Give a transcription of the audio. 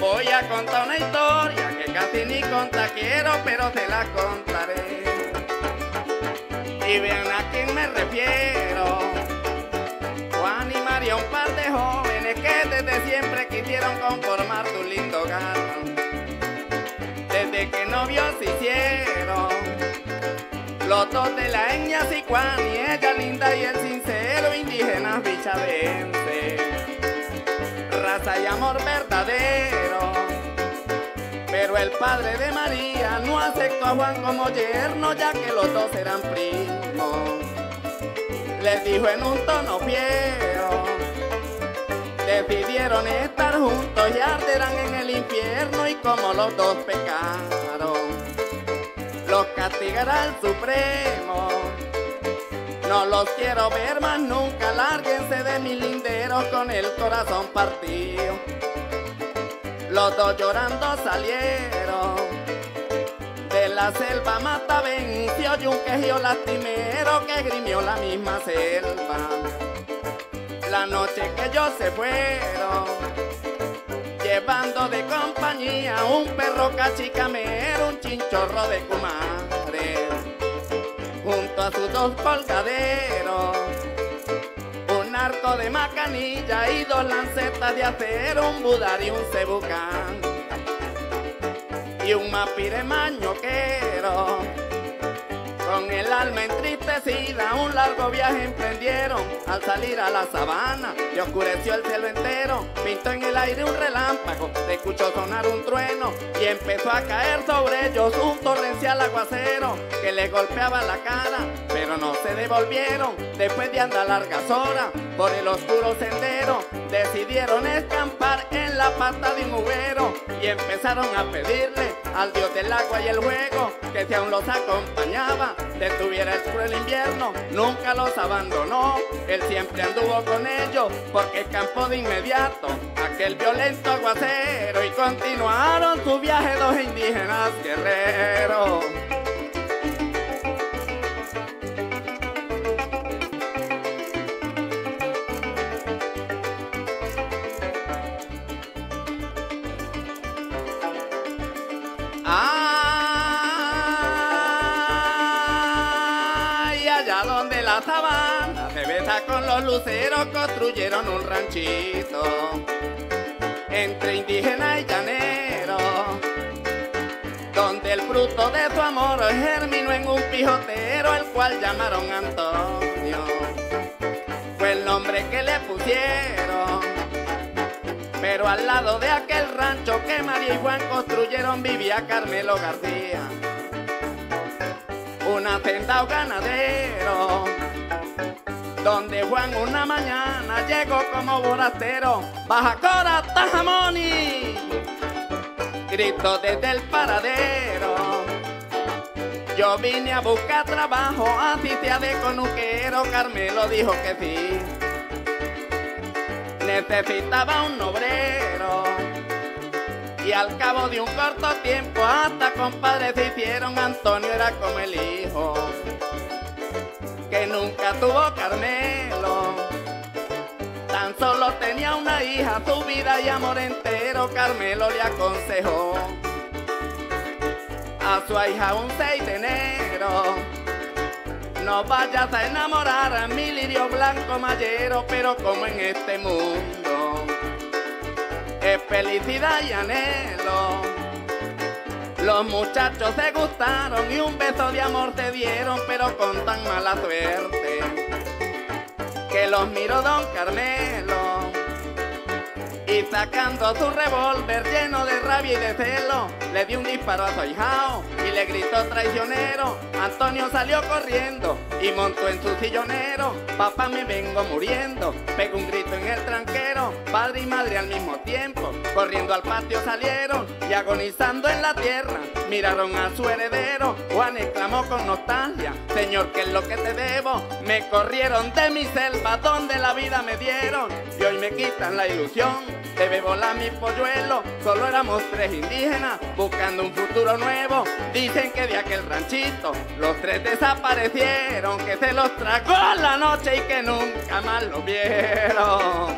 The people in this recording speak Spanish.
voy a contar una historia que casi ni conta quiero, pero te la contaré. Y vean a quién me refiero. Juan y María, un par de jóvenes que desde siempre quisieron conformar tu lindo hogar. Desde que novios se hicieron. Los dos de la etnia Juan y ella linda y el sincero indígena bichadense. Raza y amor verdadero. Pero el padre de María no aceptó a Juan como yerno ya que los dos eran primos. Les dijo en un tono fiero. Decidieron estar juntos y arderán en el infierno y como los dos pecaron los castigará el Supremo. No los quiero ver más nunca, lárguense de mi lindero con el corazón partido. Los dos llorando salieron de la selva mata venció y un quejío lastimero que grimió la misma selva. La noche que ellos se fueron llevando de compañía un perro cachicamero, un chinchorro de junto sus dos colgaderos, un arco de macanilla y dos lancetas de acero, un budar y un cebucán, y un mapire mañoquero. Con el alma entristecida, un largo viaje emprendieron al salir a la sabana. Y oscureció el cielo entero, pintó en el aire un relámpago, se escuchó sonar un trueno y empezó a caer sobre ellos un torrencial aguacero que les golpeaba la cara, pero no se devolvieron. Después de andar largas horas por el oscuro sendero, decidieron escampar en la pata de un ubero y empezaron a pedirle al dios del agua y el juego que si aún los acompañaba detuviera el cruel invierno, nunca los abandonó, él siempre anduvo con ellos porque escampó de inmediato aquel violento aguacero y continuaron su viaje dos indígenas guerreros. Allá donde la sabana con los luceros construyeron un ranchito entre indígena y llanero, donde el fruto de su amor germinó en un pijotero, el cual llamaron Antonio. Fue el nombre que le pusieron. Pero al lado de aquel rancho que María y Juan construyeron vivía Carmelo García, un hacendado ganadero, donde Juan una mañana llegó como borrastero, baja cora tajamoni, gritó desde el paradero. Yo vine a buscar trabajo, así sea de conuquero, Carmelo dijo que sí necesitaba un obrero. Y al cabo de un corto tiempo, hasta compadres se hicieron, Antonio era como el hijo, que nunca tuvo Carmelo. Tan solo tenía una hija, su vida y amor entero, Carmelo le aconsejó a su hija un 6 de enero. No vayas a enamorar a mi lirio blanco mayero, pero como en este mundo felicidad y anhelo. Los muchachos se gustaron y un beso de amor se dieron, pero con tan mala suerte que los miró don Carmelo. Y sacando su revólver lleno de rabia y de celo, le dio un disparo a su ahijao y le gritó traicionero. Antonio salió corriendo y montó en su sillonero. Papá me vengo muriendo, pegó un grito en el tranquero. Padre y madre al mismo tiempo, corriendo al patio salieron y agonizando en la tierra, miraron a su heredero. Juan exclamó con nostalgia, Señor, ¿qué es lo que te debo? Me corrieron de mi selva donde la vida me dieron y hoy me quitan la ilusión. Debe volar mi polluelo, solo éramos tres indígenas buscando un futuro nuevo. Dicen que de aquel ranchito los tres desaparecieron, que se los tragó la noche y que nunca más lo vieron.